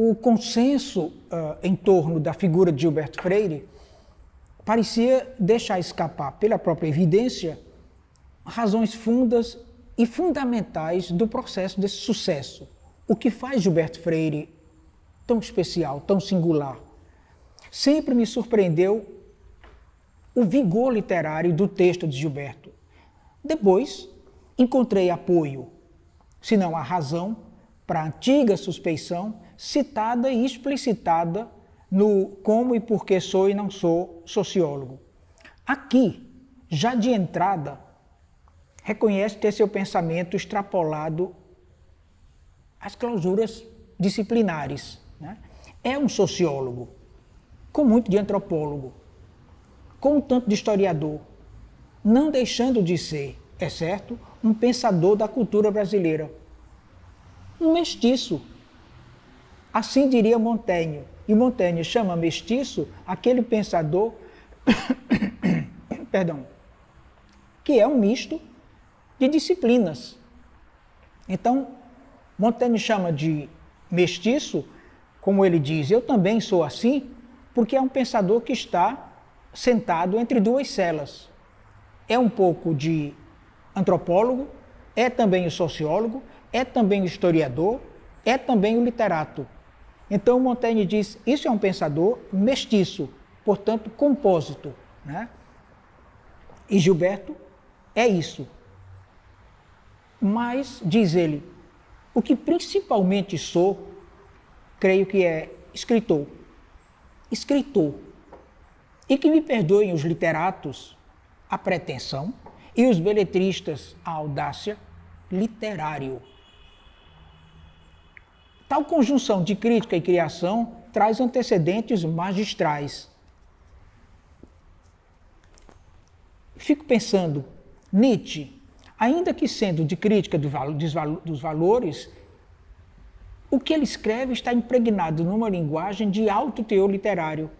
o consenso uh, em torno da figura de Gilberto Freire parecia deixar escapar, pela própria evidência, razões fundas e fundamentais do processo desse sucesso. O que faz Gilberto Freire tão especial, tão singular? Sempre me surpreendeu o vigor literário do texto de Gilberto. Depois, encontrei apoio, se não a razão, para a antiga suspeição citada e explicitada no Como e Porque Sou e Não Sou Sociólogo. Aqui, já de entrada, reconhece ter seu pensamento extrapolado às clausuras disciplinares. Né? É um sociólogo, com muito de antropólogo, com um tanto de historiador, não deixando de ser, é certo, um pensador da cultura brasileira. Um mestiço. Assim diria Montaigne. E Montaigne chama mestiço aquele pensador, perdão, que é um misto de disciplinas. Então, Montaigne chama de mestiço, como ele diz, eu também sou assim, porque é um pensador que está sentado entre duas celas. É um pouco de antropólogo, é também o sociólogo, é também o historiador, é também o literato. Então Montaigne diz: isso é um pensador mestiço, portanto compósito. Né? E Gilberto é isso. Mas, diz ele, o que principalmente sou, creio que é escritor. Escritor. E que me perdoem os literatos a pretensão e os beletristas a audácia literário. Tal conjunção de crítica e criação traz antecedentes magistrais. Fico pensando, Nietzsche ainda que sendo de crítica dos valores, o que ele escreve está impregnado numa linguagem de alto teor literário.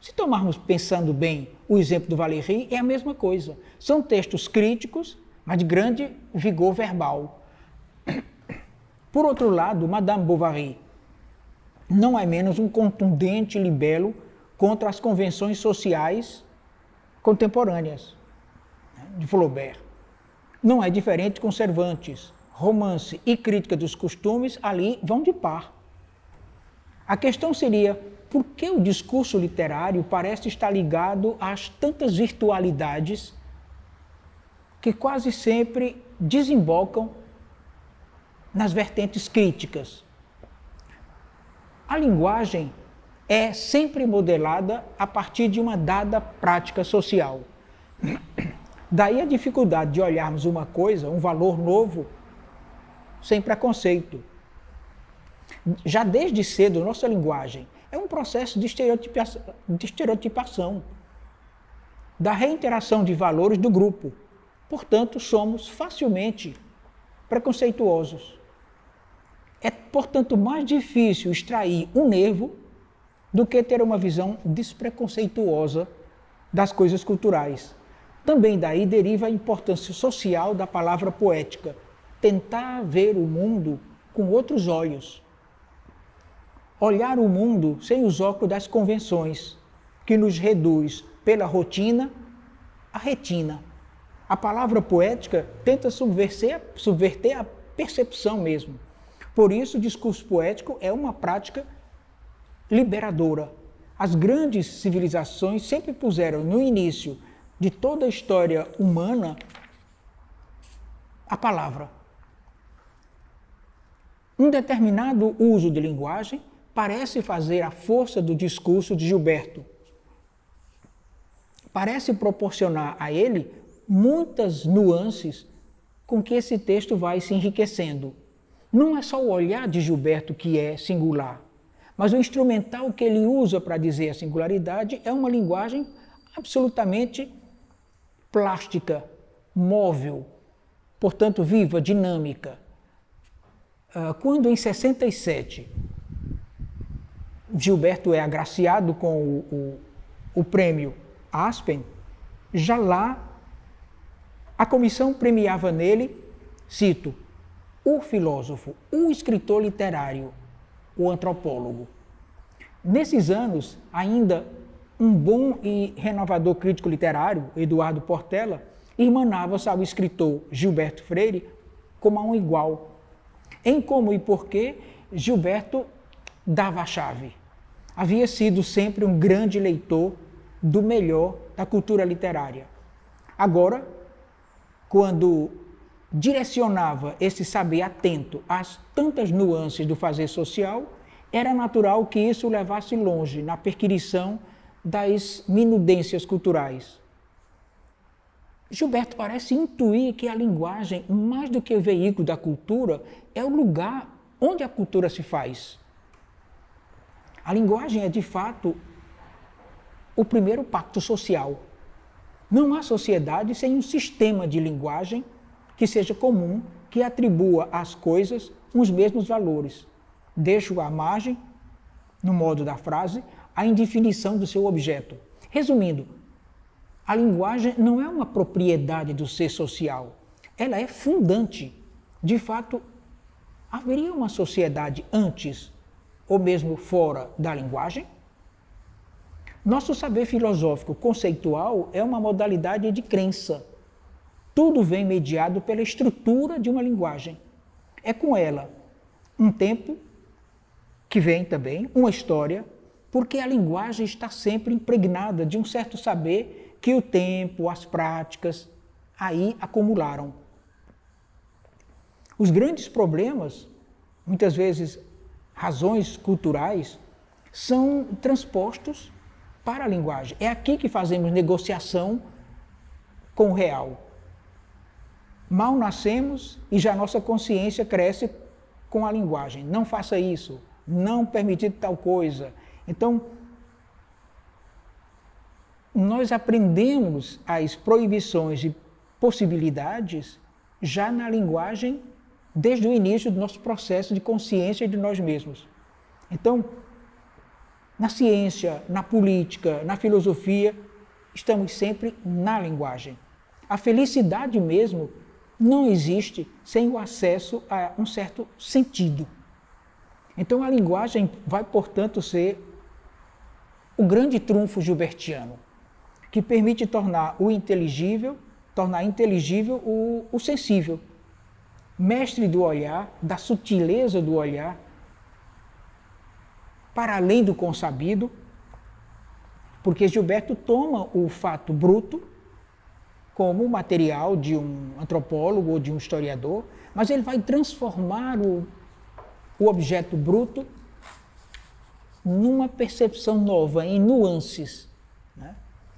Se tomarmos pensando bem o exemplo do Valéry, é a mesma coisa. São textos críticos, mas de grande vigor verbal. Por outro lado, Madame Bovary não é menos um contundente libelo contra as convenções sociais contemporâneas né, de Flaubert. Não é diferente com Cervantes. Romance e crítica dos costumes ali vão de par. A questão seria por que o discurso literário parece estar ligado às tantas virtualidades que quase sempre desembocam nas vertentes críticas. A linguagem é sempre modelada a partir de uma dada prática social. Daí a dificuldade de olharmos uma coisa, um valor novo, sem preconceito. Já desde cedo, nossa linguagem é um processo de estereotipação, de estereotipação da reinteração de valores do grupo. Portanto, somos facilmente preconceituosos. É, portanto, mais difícil extrair um nervo do que ter uma visão despreconceituosa das coisas culturais. Também daí deriva a importância social da palavra poética, tentar ver o mundo com outros olhos. Olhar o mundo sem os óculos das convenções, que nos reduz pela rotina à retina. A palavra poética tenta subverter, subverter a percepção mesmo. Por isso, o discurso poético é uma prática liberadora. As grandes civilizações sempre puseram no início de toda a história humana a palavra. Um determinado uso de linguagem parece fazer a força do discurso de Gilberto. Parece proporcionar a ele muitas nuances com que esse texto vai se enriquecendo. Não é só o olhar de Gilberto que é singular, mas o instrumental que ele usa para dizer a singularidade é uma linguagem absolutamente plástica, móvel, portanto viva, dinâmica. Ah, quando em 67 Gilberto é agraciado com o, o, o prêmio Aspen, já lá a comissão premiava nele, cito, o filósofo, o escritor literário o antropólogo. Nesses anos, ainda um bom e renovador crítico literário, Eduardo Portela, irmanava-se ao escritor Gilberto Freire como a um igual. Em como e porquê, Gilberto dava a chave. Havia sido sempre um grande leitor do melhor da cultura literária. Agora, quando direcionava esse saber atento às tantas nuances do fazer social, era natural que isso o levasse longe na perquirição das minudências culturais. Gilberto parece intuir que a linguagem, mais do que o veículo da cultura, é o lugar onde a cultura se faz. A linguagem é, de fato, o primeiro pacto social. Não há sociedade sem um sistema de linguagem que seja comum, que atribua às coisas os mesmos valores. Deixo à margem, no modo da frase, a indefinição do seu objeto. Resumindo, a linguagem não é uma propriedade do ser social, ela é fundante. De fato, haveria uma sociedade antes ou mesmo fora da linguagem? Nosso saber filosófico conceitual é uma modalidade de crença. Tudo vem mediado pela estrutura de uma linguagem. É com ela um tempo que vem também, uma história, porque a linguagem está sempre impregnada de um certo saber que o tempo, as práticas aí acumularam. Os grandes problemas, muitas vezes razões culturais, são transpostos para a linguagem. É aqui que fazemos negociação com o real. Mal nascemos e já nossa consciência cresce com a linguagem. Não faça isso, não permitir tal coisa. Então, nós aprendemos as proibições e possibilidades já na linguagem desde o início do nosso processo de consciência de nós mesmos. Então, na ciência, na política, na filosofia, estamos sempre na linguagem. A felicidade mesmo não existe sem o acesso a um certo sentido. Então a linguagem vai, portanto, ser o grande trunfo gilbertiano, que permite tornar o inteligível, tornar inteligível o, o sensível, mestre do olhar, da sutileza do olhar, para além do consabido, porque Gilberto toma o fato bruto como material de um antropólogo ou de um historiador, mas ele vai transformar o, o objeto bruto numa percepção nova, em nuances. Né?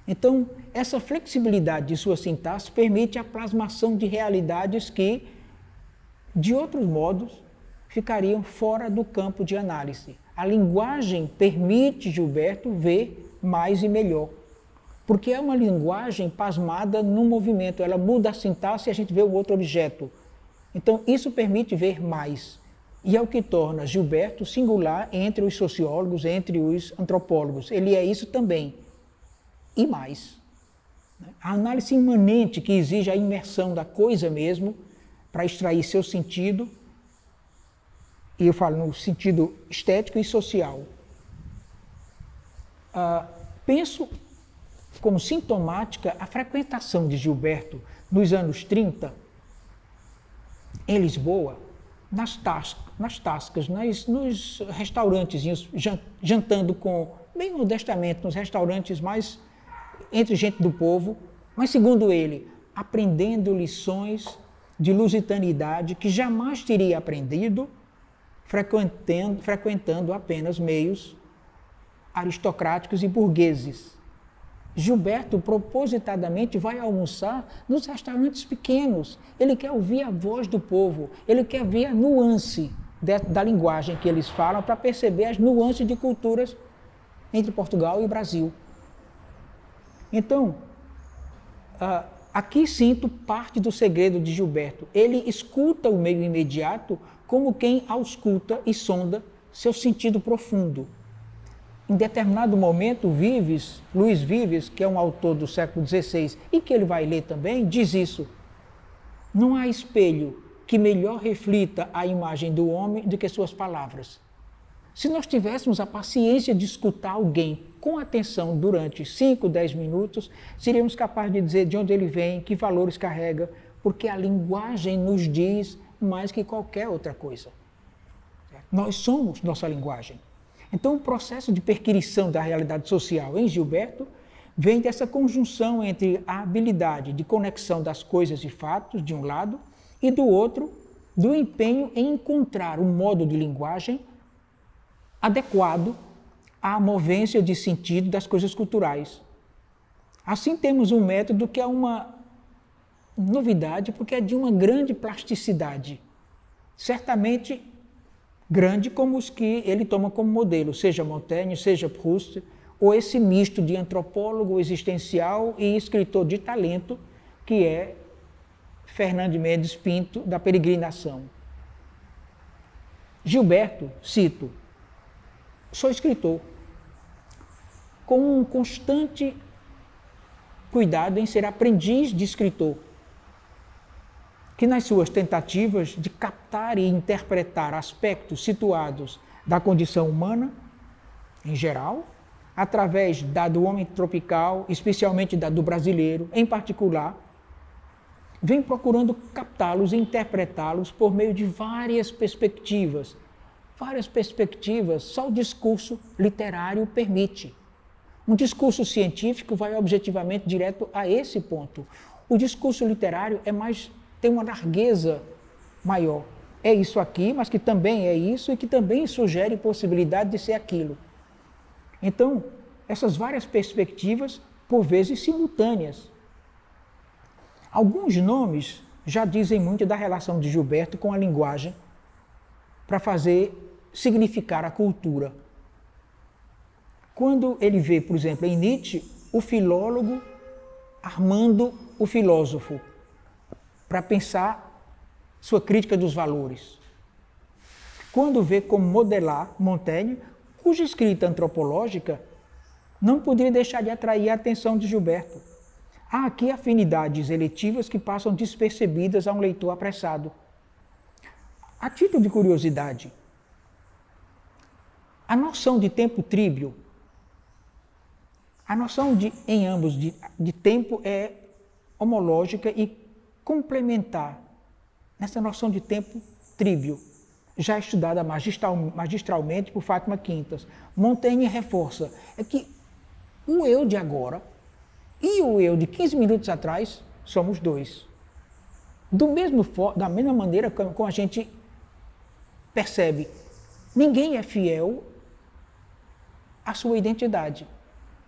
Então, essa flexibilidade de sua sintaxe permite a plasmação de realidades que de outros modos, ficariam fora do campo de análise. A linguagem permite Gilberto ver mais e melhor. Porque é uma linguagem pasmada no movimento, ela muda a sintaxe e a gente vê o outro objeto. Então, isso permite ver mais. E é o que torna Gilberto singular entre os sociólogos, entre os antropólogos. Ele é isso também. E mais. A análise imanente que exige a imersão da coisa mesmo para extrair seu sentido, e eu falo no sentido estético e social. Ah, penso como sintomática a frequentação de Gilberto nos anos 30 em Lisboa, nas, tas nas tascas, nas, nos restaurantes, jantando com, bem modestamente, nos restaurantes mais entre gente do povo, mas segundo ele, aprendendo lições de lusitanidade que jamais teria aprendido frequentando, frequentando apenas meios aristocráticos e burgueses. Gilberto propositadamente vai almoçar nos restaurantes pequenos. Ele quer ouvir a voz do povo, ele quer ver a nuance de, da linguagem que eles falam para perceber as nuances de culturas entre Portugal e Brasil. Então, uh, Aqui sinto parte do segredo de Gilberto. Ele escuta o meio imediato como quem ausculta e sonda seu sentido profundo. Em determinado momento, Vives, Luiz Vives, que é um autor do século XVI e que ele vai ler também, diz isso. Não há espelho que melhor reflita a imagem do homem do que suas palavras. Se nós tivéssemos a paciência de escutar alguém com atenção durante 5, 10 minutos, seríamos capazes de dizer de onde ele vem, que valores carrega, porque a linguagem nos diz mais que qualquer outra coisa. Nós somos nossa linguagem. Então, o processo de perquirição da realidade social em Gilberto vem dessa conjunção entre a habilidade de conexão das coisas e fatos, de um lado, e do outro, do empenho em encontrar um modo de linguagem adequado à movência de sentido das coisas culturais. Assim, temos um método que é uma novidade, porque é de uma grande plasticidade. Certamente grande como os que ele toma como modelo, seja Montaigne, seja Proust, ou esse misto de antropólogo existencial e escritor de talento, que é Fernando Mendes Pinto, da Peregrinação. Gilberto, cito, sou escritor, com um constante cuidado em ser aprendiz de escritor, que nas suas tentativas de captar e interpretar aspectos situados da condição humana, em geral, através da do homem tropical, especialmente da do brasileiro, em particular, vem procurando captá-los e interpretá-los por meio de várias perspectivas. Várias perspectivas só o discurso literário permite. Um discurso científico vai objetivamente direto a esse ponto. O discurso literário é mais tem uma largueza maior. É isso aqui, mas que também é isso e que também sugere possibilidade de ser aquilo. Então, essas várias perspectivas, por vezes simultâneas. Alguns nomes já dizem muito da relação de Gilberto com a linguagem para fazer significar a cultura. Quando ele vê, por exemplo, em Nietzsche, o filólogo armando o filósofo para pensar sua crítica dos valores. Quando vê como modelar Montaigne, cuja escrita antropológica não poderia deixar de atrair a atenção de Gilberto. Há aqui afinidades eletivas que passam despercebidas a um leitor apressado. A título de curiosidade, a noção de tempo tríbio, a noção de, em ambos de, de tempo é homológica e complementar nessa noção de tempo tríbio, já estudada magistral, magistralmente por Fátima Quintas. Montaigne reforça é que o eu de agora e o eu de 15 minutos atrás somos dois. Do mesmo, da mesma maneira como a gente percebe, ninguém é fiel à sua identidade.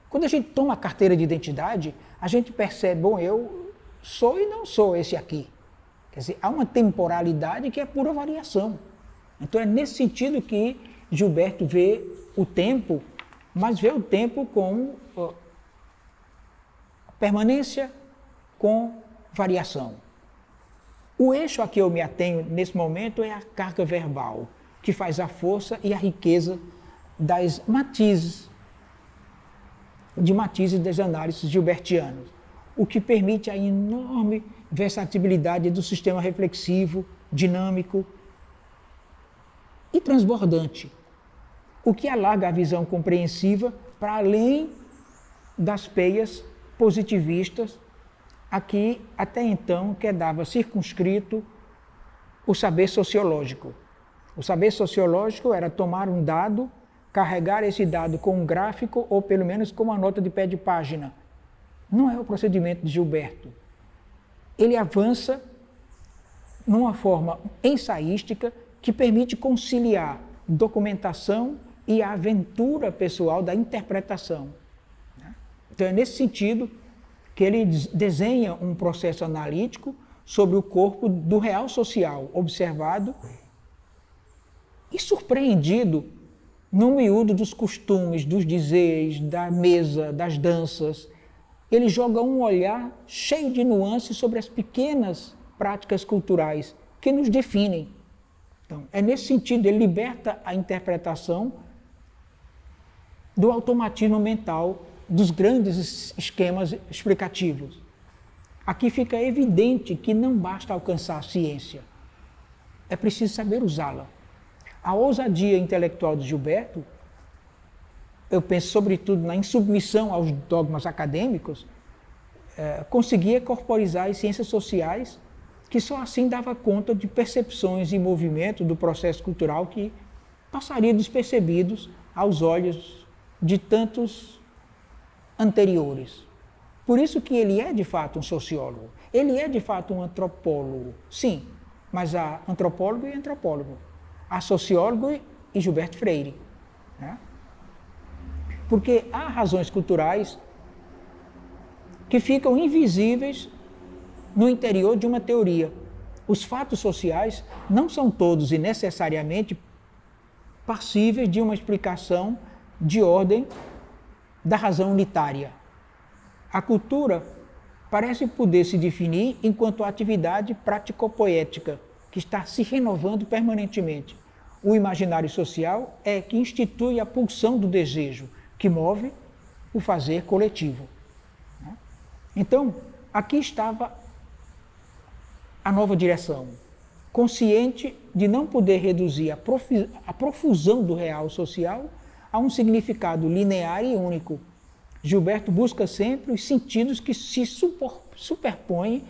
Quando a gente toma a carteira de identidade, a gente percebe, bom, eu sou e não sou esse aqui. Quer dizer, há uma temporalidade que é pura variação. Então é nesse sentido que Gilberto vê o tempo, mas vê o tempo com uh, permanência com variação. O eixo a que eu me atenho nesse momento é a carga verbal, que faz a força e a riqueza das matizes, de matizes das análises gilbertianas o que permite a enorme versatilidade do sistema reflexivo, dinâmico e transbordante, o que alarga a visão compreensiva para além das peias positivistas a que até então quedava circunscrito o saber sociológico. O saber sociológico era tomar um dado, carregar esse dado com um gráfico ou pelo menos com uma nota de pé de página não é o procedimento de Gilberto. Ele avança numa forma ensaística que permite conciliar documentação e a aventura pessoal da interpretação. Então é nesse sentido que ele desenha um processo analítico sobre o corpo do real social observado e surpreendido no miúdo dos costumes, dos dizeres, da mesa, das danças, ele joga um olhar cheio de nuances sobre as pequenas práticas culturais que nos definem. Então, é nesse sentido, ele liberta a interpretação do automatismo mental dos grandes esquemas explicativos. Aqui fica evidente que não basta alcançar a ciência, é preciso saber usá-la. a ousadia intelectual de Gilberto, eu penso sobretudo na insubmissão aos dogmas acadêmicos, é, conseguia corporizar as ciências sociais, que só assim dava conta de percepções e movimento do processo cultural que passaria despercebidos aos olhos de tantos anteriores. Por isso que ele é de fato um sociólogo. Ele é de fato um antropólogo. Sim, mas há antropólogo e antropólogo. Há sociólogo e Gilberto Freire. Né? Porque há razões culturais que ficam invisíveis no interior de uma teoria. Os fatos sociais não são todos e necessariamente passíveis de uma explicação de ordem da razão unitária. A cultura parece poder se definir enquanto atividade prático-poética que está se renovando permanentemente. O imaginário social é que institui a pulsão do desejo, que move o fazer coletivo. Então, aqui estava a nova direção, consciente de não poder reduzir a profusão do real social a um significado linear e único, Gilberto busca sempre os sentidos que se superpõem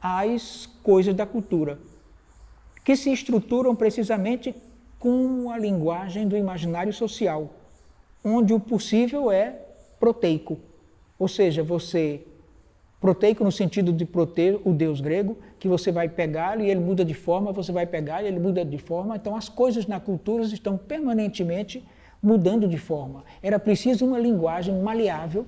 às coisas da cultura, que se estruturam precisamente com a linguagem do imaginário social, onde o possível é proteico, ou seja, você proteico no sentido de proter o deus grego, que você vai pegar e ele muda de forma, você vai pegar e ele muda de forma. Então as coisas na cultura estão permanentemente mudando de forma. Era preciso uma linguagem maleável,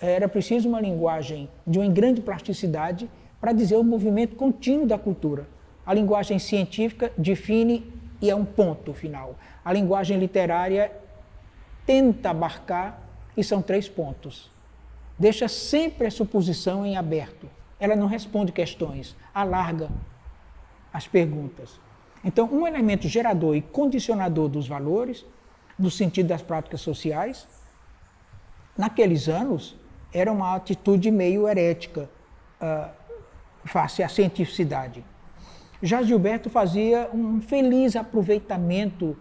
era preciso uma linguagem de uma grande plasticidade para dizer o movimento contínuo da cultura. A linguagem científica define e é um ponto final. A linguagem literária tenta abarcar e são três pontos. Deixa sempre a suposição em aberto. Ela não responde questões, alarga as perguntas. Então, um elemento gerador e condicionador dos valores no sentido das práticas sociais, naqueles anos era uma atitude meio herética uh, face à cientificidade. Já Gilberto fazia um feliz aproveitamento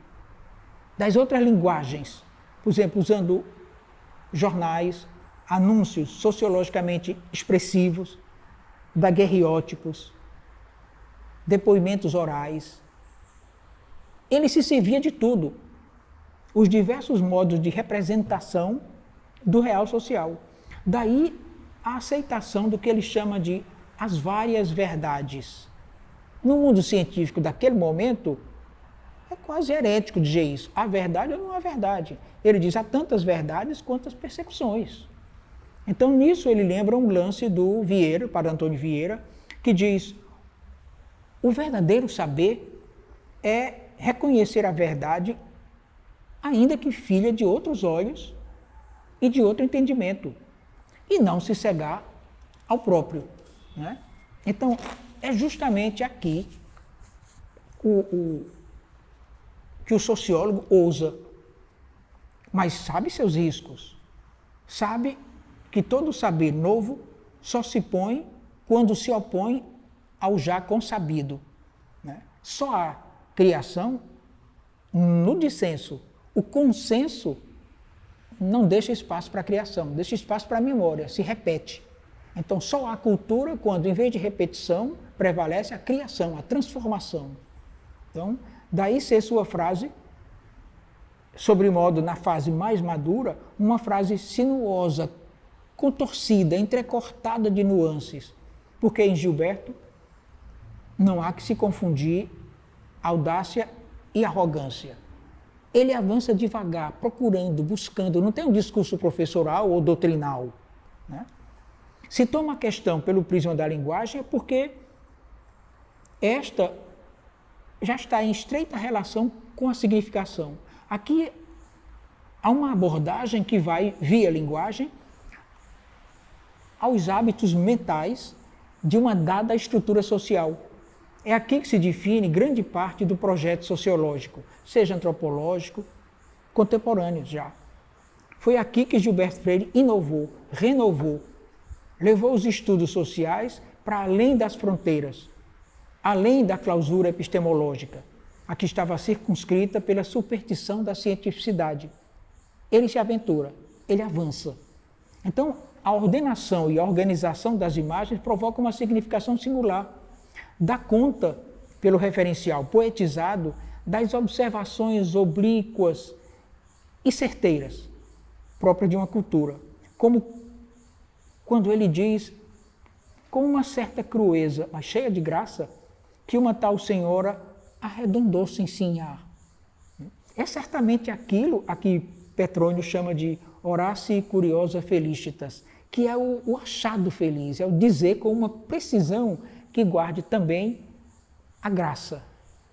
das outras linguagens, por exemplo, usando jornais, anúncios sociologicamente expressivos, daguerreótipos, depoimentos orais. Ele se servia de tudo os diversos modos de representação do real social. Daí a aceitação do que ele chama de as várias verdades. No mundo científico daquele momento, é quase herético dizer isso. A verdade ou não é verdade. Ele diz há tantas verdades quantas percepções. Então, nisso, ele lembra um lance do Vieira, para Antônio Vieira, que diz: o verdadeiro saber é reconhecer a verdade ainda que filha de outros olhos e de outro entendimento, e não se cegar ao próprio. Né? Então, é justamente aqui o, o, que o sociólogo ousa, mas sabe seus riscos, sabe que todo saber novo só se põe quando se opõe ao já consabido. Né? Só há criação no dissenso o consenso não deixa espaço para a criação, deixa espaço para a memória, se repete. Então só há cultura quando, em vez de repetição, prevalece a criação, a transformação. Então, daí ser sua frase, sobre modo na fase mais madura, uma frase sinuosa, contorcida, entrecortada de nuances. Porque em Gilberto não há que se confundir audácia e arrogância ele avança devagar, procurando, buscando, não tem um discurso professoral ou doutrinal. Né? Se toma a questão pelo prisma da linguagem é porque esta já está em estreita relação com a significação. Aqui há uma abordagem que vai via linguagem aos hábitos mentais de uma dada estrutura social. É aqui que se define grande parte do projeto sociológico, seja antropológico, contemporâneo já. Foi aqui que Gilberto Freire inovou, renovou, levou os estudos sociais para além das fronteiras, além da clausura epistemológica. a que estava circunscrita pela superstição da cientificidade. Ele se aventura, ele avança. Então, a ordenação e a organização das imagens provoca uma significação singular. Dá conta, pelo referencial poetizado, das observações oblíquas e certeiras próprias de uma cultura. Como quando ele diz, com uma certa crueza, mas cheia de graça, que uma tal senhora arredondou-se em sinhar. É certamente aquilo a que Petrônio chama de Horácio Curiosa Felicitas, que é o, o achado feliz, é o dizer com uma precisão que guarde também a graça,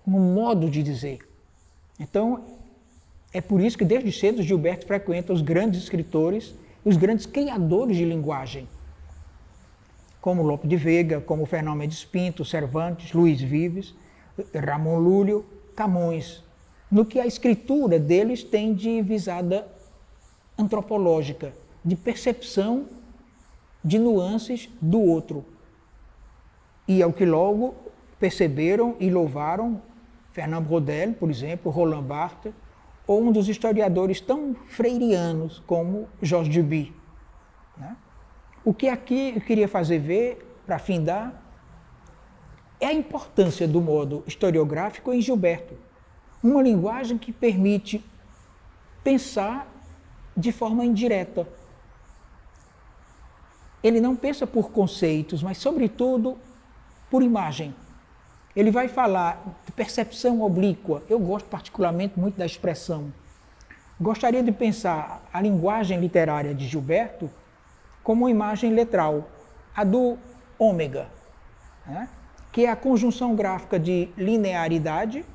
um modo de dizer. Então, é por isso que desde cedo Gilberto frequenta os grandes escritores, os grandes criadores de linguagem como Lope de Vega, como Fernão Mendes Pinto, Cervantes, Luiz Vives, Ramon Lúlio, Camões, no que a escritura deles tem de visada antropológica, de percepção de nuances do outro. E é o que logo perceberam e louvaram Fernand Braudel, por exemplo, Roland Barthes, ou um dos historiadores tão freirianos como Georges Duby. Né? O que aqui eu queria fazer ver, para findar, é a importância do modo historiográfico em Gilberto. Uma linguagem que permite pensar de forma indireta. Ele não pensa por conceitos, mas, sobretudo, por imagem. Ele vai falar de percepção oblíqua. Eu gosto particularmente muito da expressão. Gostaria de pensar a linguagem literária de Gilberto como imagem letral, a do ômega, né? que é a conjunção gráfica de linearidade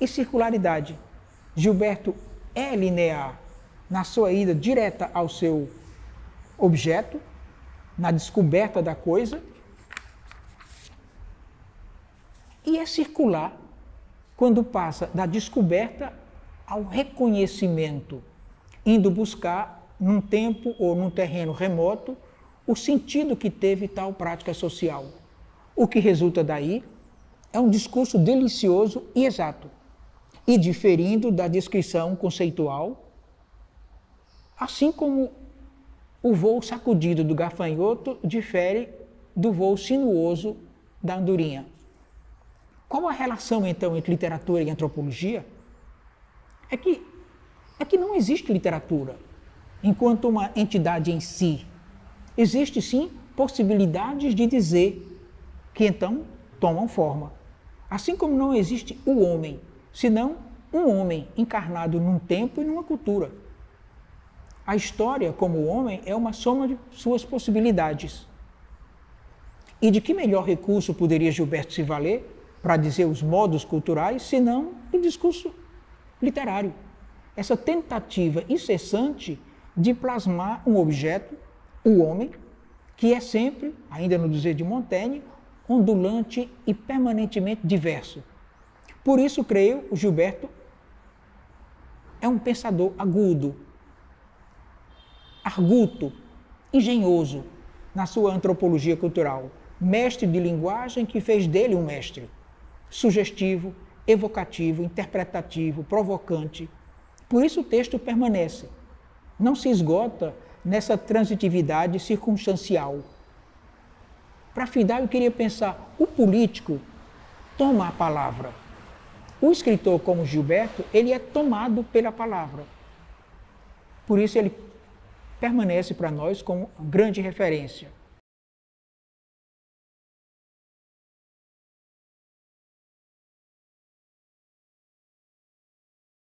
e circularidade. Gilberto é linear na sua ida direta ao seu objeto, na descoberta da coisa, e é circular quando passa da descoberta ao reconhecimento, indo buscar num tempo ou num terreno remoto, o sentido que teve tal prática social. O que resulta daí é um discurso delicioso e exato, e diferindo da descrição conceitual, assim como o voo sacudido do gafanhoto difere do voo sinuoso da andorinha. Qual a relação então entre literatura e antropologia? É que, é que não existe literatura enquanto uma entidade em si. Existe sim possibilidades de dizer que então tomam forma. Assim como não existe o homem, senão um homem encarnado num tempo e numa cultura. A história, como homem, é uma soma de suas possibilidades. E de que melhor recurso poderia Gilberto se valer para dizer os modos culturais, senão o discurso literário? Essa tentativa incessante de plasmar um objeto, o homem, que é sempre, ainda no dizer de Montaigne, ondulante e permanentemente diverso. Por isso, creio, o Gilberto é um pensador agudo, arguto, engenhoso na sua antropologia cultural, mestre de linguagem que fez dele um mestre, sugestivo, evocativo, interpretativo, provocante. Por isso o texto permanece não se esgota nessa transitividade circunstancial. Para findar, eu queria pensar: o político toma a palavra. O escritor, como Gilberto, ele é tomado pela palavra. Por isso, ele permanece para nós como grande referência.